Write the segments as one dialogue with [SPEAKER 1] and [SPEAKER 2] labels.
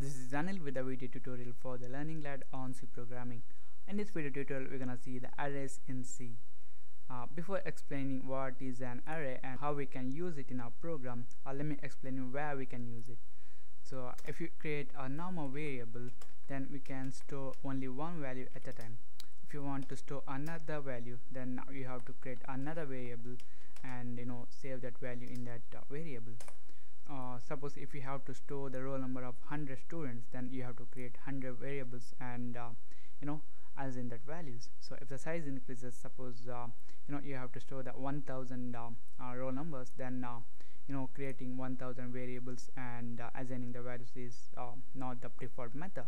[SPEAKER 1] This is Anil with a video tutorial for the Learning Lad on C programming. In this video tutorial we're gonna see the arrays in C. Uh, before explaining what is an array and how we can use it in our program, uh, let me explain you where we can use it. So if you create a normal variable then we can store only one value at a time. If you want to store another value then you have to create another variable and you know save that value in that uh, variable uh, suppose if you have to store the roll number of 100 students then you have to create 100 variables and uh, you know as in that values. So if the size increases suppose uh, you know you have to store the 1000 uh, uh, roll numbers then uh, you know creating 1000 variables and assigning the values is not the preferred method.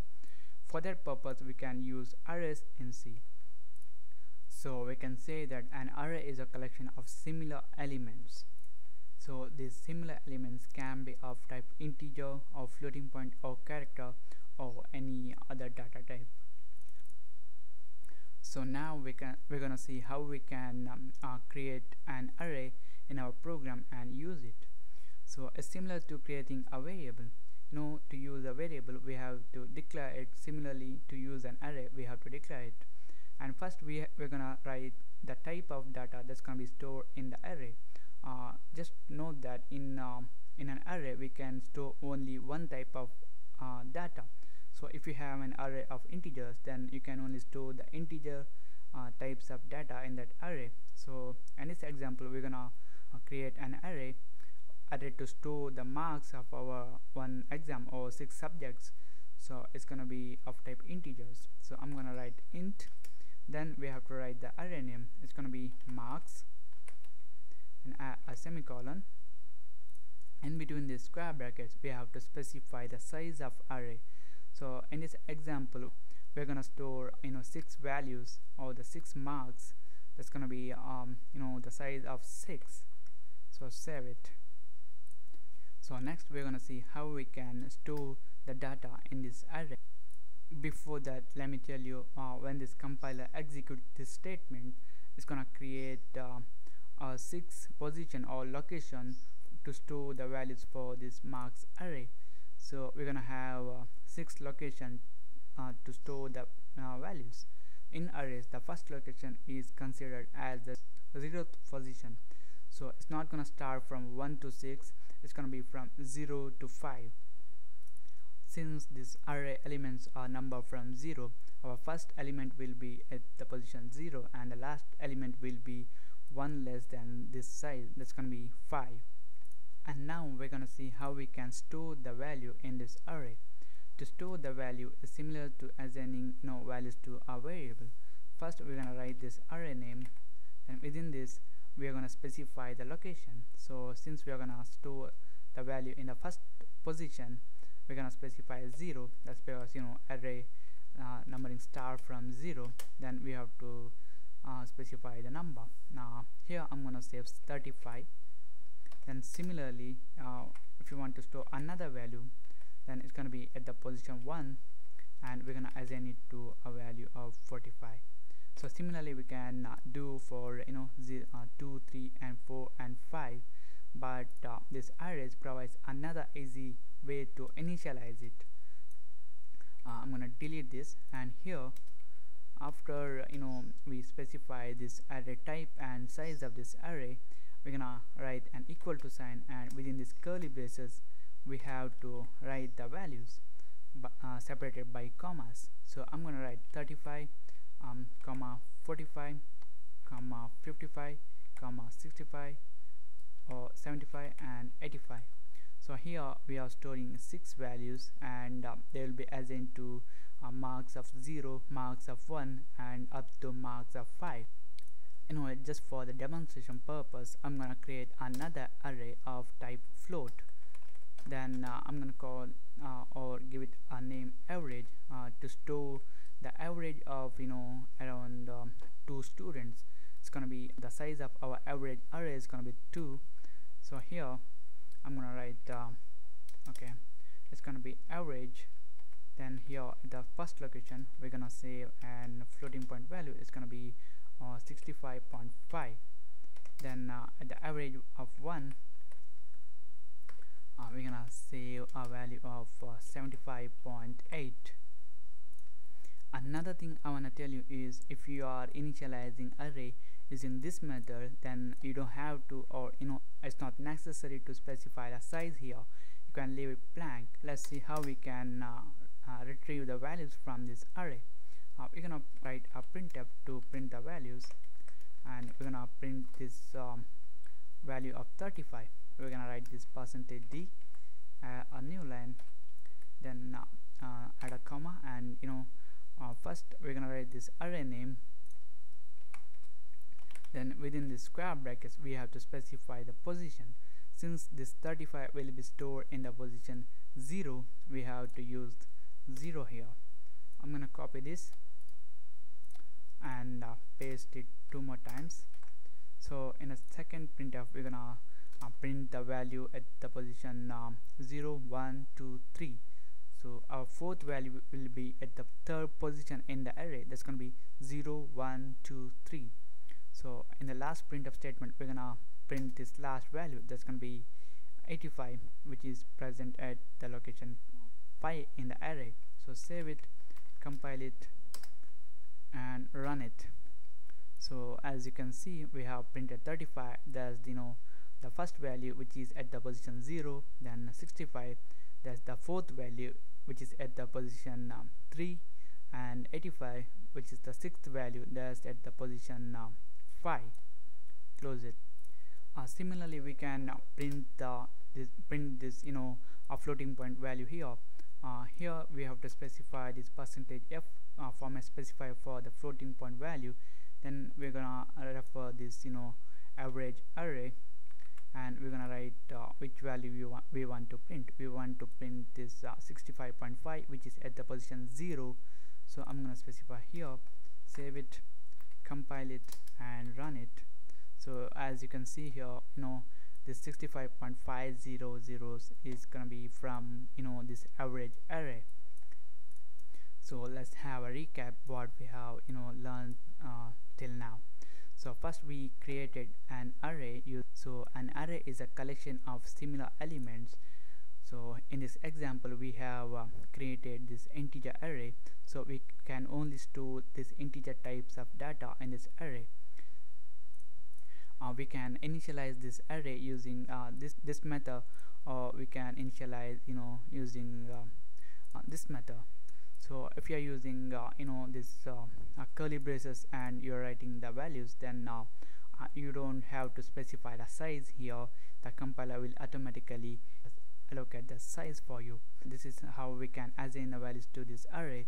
[SPEAKER 1] For that purpose we can use arrays in C. So we can say that an array is a collection of similar elements so these similar elements can be of type integer or floating point or character or any other data type. So now we can we're gonna see how we can um, uh, create an array in our program and use it. So similar to creating a variable. You know to use a variable we have to declare it. Similarly to use an array we have to declare it. And first we we're gonna write the type of data that's gonna be stored in the array uh, just note that in um, in an array we can store only one type of uh, data. So if you have an array of integers then you can only store the integer uh, types of data in that array. So in this example we're gonna uh, create an array array to store the marks of our one exam or six subjects. So it's gonna be of type integers. So I'm gonna write int then we have to write the array name. It's gonna be marks and a, a semicolon. In between the square brackets we have to specify the size of array. So in this example we're gonna store you know six values or the six marks. That's gonna be um, you know the size of six. So save it. So next we're gonna see how we can store the data in this array. Before that let me tell you uh, when this compiler executes this statement it's gonna create uh, a six position or location to store the values for this marks array. So we're gonna have uh, six location uh, to store the uh, values in arrays. The first location is considered as the zeroth position. So it's not gonna start from 1 to 6 it's gonna be from 0 to 5 since these array elements are number from 0 our first element will be at the position 0 and the last element will be one less than this size that's gonna be 5 and now we're gonna see how we can store the value in this array. To store the value is similar to assigning you know values to a variable. First we're gonna write this array name and within this we are gonna specify the location. So since we are gonna store the value in the first position we're gonna specify 0 that's because you know array uh, numbering star from 0 then we have to uh, specify the number. Now here I'm gonna save 35 then similarly uh, if you want to store another value then it's gonna be at the position 1 and we're gonna assign it to a value of 45 so similarly we can uh, do for you know zero, uh, 2 3 and 4 and 5 but uh, this arrays provides another easy way to initialize it. Uh, I'm gonna delete this and here after you know we specify this array type and size of this array we're gonna write an equal to sign and within this curly braces we have to write the values uh, separated by commas. So I'm gonna write 35 um, comma 45 comma 55 comma 65 or 75 and 85 so here we are storing six values and uh, they will be assigned to uh, marks of 0 marks of 1 and up to marks of 5 anyway just for the demonstration purpose I'm gonna create another array of type float. Then uh, I'm gonna call uh, or give it a name average uh, to store the average of you know around um, two students. It's gonna be the size of our average array is gonna be 2 so here I'm gonna write uh, okay it's gonna be average. Then here the first location we're gonna save and floating point value is gonna be uh, 65.5 then uh, at the average of 1 uh, we're gonna save a value of uh, 75.8 another thing I want to tell you is if you are initializing array using this method then you don't have to or you know it's not necessary to specify the size here. You can leave it blank. Let's see how we can uh, uh, retrieve the values from this array. Uh, we're gonna write a printf to print the values and we're gonna print this um, value of 35 we're gonna write this percentage d uh, a new line then uh, uh, add a comma and you know uh, first we're gonna write this array name. Then within the square brackets we have to specify the position. Since this 35 will be stored in the position 0 we have to use 0 here. I'm gonna copy this and uh, paste it two more times. So in a second printf we're gonna uh, print the value at the position um, 0 1 2 3 so our fourth value will be at the third position in the array. That's going to be 0 1 2 3 so in the last printf statement we're gonna print this last value. That's going to be 85 which is present at the location 5 in the array. So save it compile it and run it. So as you can see we have printed 35 that's you know the first value which is at the position 0 then 65 that's the fourth value which is at the position um, 3 and 85 which is the sixth value that's at the position um, 5 close it. Uh, similarly we can uh, print the this print this you know a floating point value here. Uh, here we have to specify this percentage f uh, format specifier for the floating point value. Then we're gonna refer this you know average array and we're gonna write uh, which value we want we want to print. We want to print this uh, 65.5 which is at the position 0 so I'm gonna specify here save it compile it and run it. So as you can see here you know this 65.500 is gonna be from you know this average array. So let's have a recap what we have you know learned uh, till now so first we created an array so an array is a collection of similar elements. So in this example we have uh, created this integer array. So we can only store this integer types of data in this array. Uh, we can initialize this array using uh, this this method or we can initialize you know using uh, uh, this method so if you are using uh, you know this uh, uh, curly braces and you're writing the values then you don't have to specify the size here. The compiler will automatically allocate the size for you. This is how we can assign the values to this array.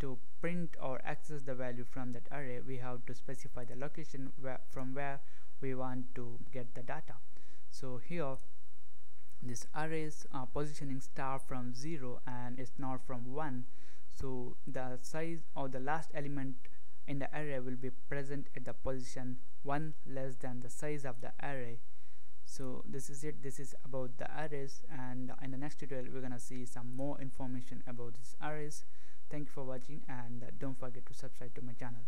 [SPEAKER 1] To print or access the value from that array we have to specify the location where from where we want to get the data. So here this arrays uh, positioning start from 0 and it's not from 1 so the size or the last element in the array will be present at the position 1 less than the size of the array. So this is it. This is about the arrays. And in the next tutorial we're gonna see some more information about these arrays. Thank you for watching and don't forget to subscribe to my channel